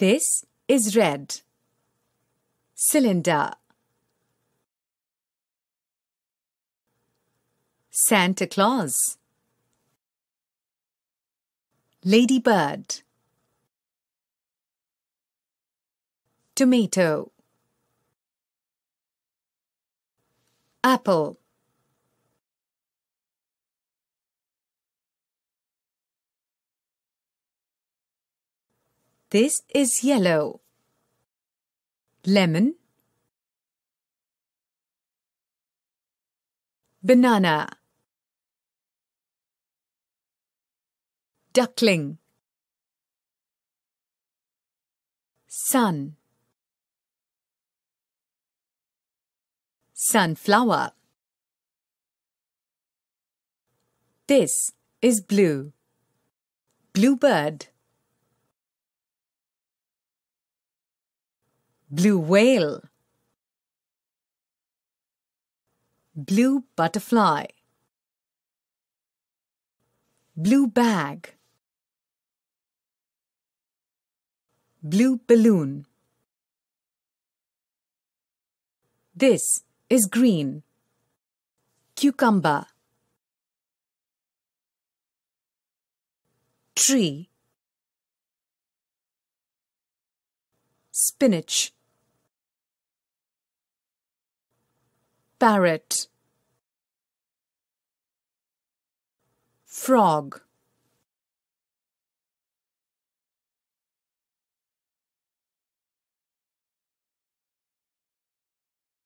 This is red. Cylinder. Santa Claus. Ladybird. Tomato. Apple. This is yellow. Lemon. Banana. Duckling. Sun. Sunflower. This is blue. Bluebird. Blue whale. Blue butterfly. Blue bag. Blue balloon. This is green. Cucumber. Tree. Spinach. Parrot. Frog.